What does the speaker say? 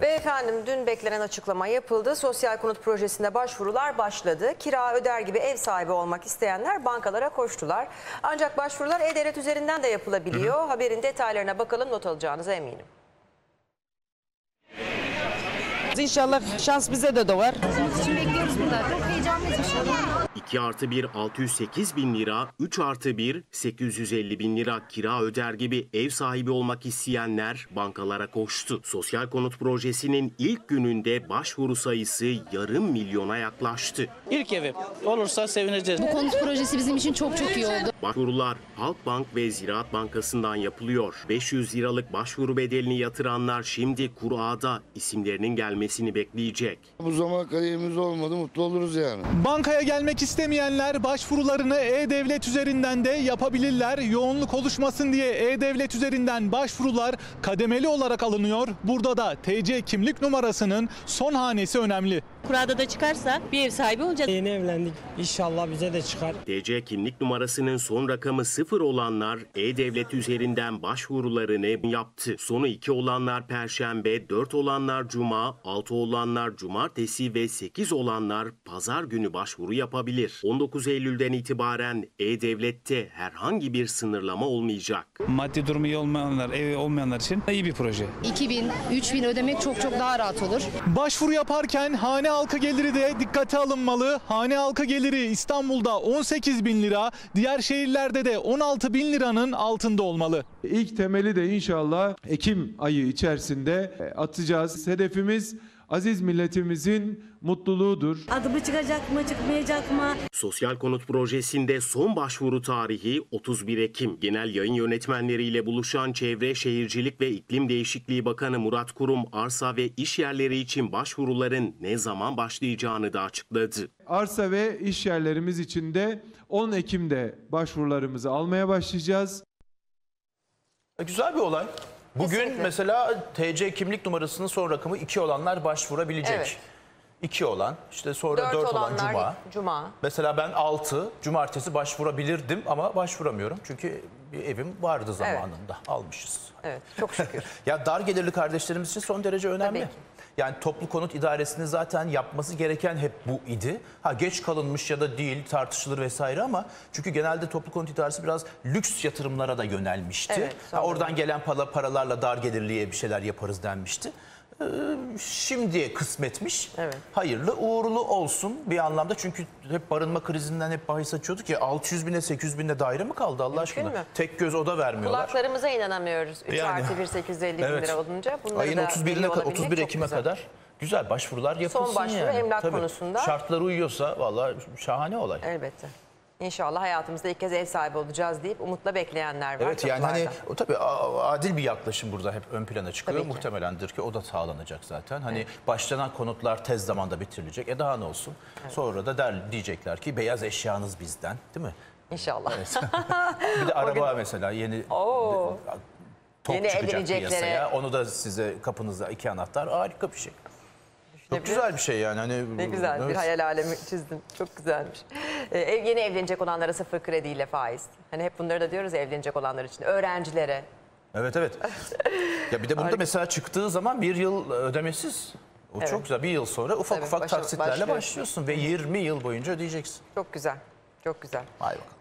Ve efendim dün beklenen açıklama yapıldı. Sosyal konut projesinde başvurular başladı. Kira öder gibi ev sahibi olmak isteyenler bankalara koştular. Ancak başvurular E-Devlet üzerinden de yapılabiliyor. Haberin detaylarına bakalım not alacağınıza eminim. İnşallah şans bize de doğar. için bekliyoruz burada. Çok heyecanlıyız inşallah. 2 artı 1 608 bin lira, 3 artı 1 850 bin lira kira öder gibi ev sahibi olmak isteyenler bankalara koştu. Sosyal konut projesinin ilk gününde başvuru sayısı yarım milyona yaklaştı. İlk evim olursa sevineceğiz. Bu konut projesi bizim için çok çok iyi oldu. Başvurular Halkbank ve Ziraat Bankası'ndan yapılıyor. 500 liralık başvuru bedelini yatıranlar şimdi kurada isimlerinin gelmesini bekleyecek. Bu zaman kariyerimiz olmadı mutlu oluruz yani. Bankaya gelmek istemeyenler başvurularını E-Devlet üzerinden de yapabilirler. Yoğunluk oluşmasın diye E-Devlet üzerinden başvurular kademeli olarak alınıyor. Burada da TC kimlik numarasının son hanesi önemli. Kurada da çıkarsa bir ev sahibi olacağız. Yeni evlendik. İnşallah bize de çıkar. TC kimlik numarasının son rakamı 0 olanlar E-Devlet üzerinden başvurularını yaptı. Sonu 2 olanlar Perşembe, 4 olanlar Cuma, 6 olanlar Cumartesi ve 8 olanlar Pazar günü başvuru yapabilir. 19 Eylül'den itibaren E-Devlet'te herhangi bir sınırlama olmayacak. Maddi durumu iyi olmayanlar, evi olmayanlar için iyi bir proje. 2000, 3000 ödemek çok çok daha rahat olur. Başvuru yaparken hane halkı geliri de dikkate alınmalı. Hane halkı geliri İstanbul'da 18 bin lira, diğer şehirlerde de 16 bin liranın altında olmalı. İlk temeli de inşallah Ekim ayı içerisinde e, atacağız. Hedefimiz aziz milletimizin mutluluğudur. Adı çıkacak mı çıkmayacak mı? Sosyal konut projesinde son başvuru tarihi 31 Ekim. Genel yayın yönetmenleriyle buluşan Çevre, Şehircilik ve İklim Değişikliği Bakanı Murat Kurum, arsa ve iş yerleri için başvuruların ne zaman başlayacağını da açıkladı. Arsa ve iş yerlerimiz için de 10 Ekim'de başvurularımızı almaya başlayacağız. Güzel bir olay. Bugün Kesinlikle. mesela TC kimlik numarasının son rakamı 2 olanlar başvurabilecek. Evet. 2 olan, işte sonra 4, 4 olan olanlar Cuma. Cuma. Mesela ben 6, Cumartesi başvurabilirdim ama başvuramıyorum. Çünkü bir evim vardı zamanında. Almışız. Evet çok şükür. Ya dar gelirli kardeşlerimiz için son derece önemli. Tabii ki. Yani toplu konut idaresinin zaten yapması gereken hep bu idi. Ha geç kalınmış ya da değil tartışılır vesaire ama çünkü genelde toplu konut idaresi biraz lüks yatırımlara da yönelmişti. Evet, ha, oradan gelen para, paralarla dar gelirliye bir şeyler yaparız denmişti. Şimdiye kısmetmiş. Evet. Hayırlı uğurlu olsun bir anlamda. Çünkü hep barınma krizinden hep bahis açıyorduk ya 600 bine 800 bine daire mi kaldı Allah Mümkün aşkına? mü? Tek göz oda vermiyorlar. Kulaklarımıza inanamıyoruz. 3 Yani. artı 1 850 bin Evet. lira olunca bunları Ayın da 31'ine biliyor kadar, olabilmek 31 çok Ekim'e güzel. kadar güzel başvurular yapılsın başvuru yani. emlak konusunda. Şartlar uyuyorsa valla şahane olay. Elbette. İnşallah hayatımızda ilk kez ev sahibi olacağız deyip umutla bekleyenler var. Evet yani hani o tabii adil bir yaklaşım burada hep ön plana çıkıyor. Tabii ki. Muhtemelendir ki o da sağlanacak zaten. Hani başlanan konutlar tez zamanda bitirilecek. E daha ne olsun? Sonra da der diyecekler ki beyaz eşyanız bizden, değil mi? İnşallah. Bir de araba mesela yeni Oo. top Yeni çıkacak piyasaya. Onu da size kapınızda iki anahtar harika bir şey. Çok güzel bir şey yani. Hani, Ne güzel bir Evet. hayal alemi çizdin. Çok güzelmiş. Ee, yeni evlenecek olanlara sıfır krediyle faiz. Hani hep bunları da diyoruz evlenecek olanlar için. Öğrencilere. Evet evet. ya bir de bunda mesela çıktığı zaman bir yıl ödemesiz. O Evet. çok güzel. Bir yıl sonra ufak Tabii, ufak başa- taksitlerle başlıyorsun. başlıyorsun ve 20 yıl boyunca ödeyeceksin. Çok güzel. Çok güzel. Hay bakalım.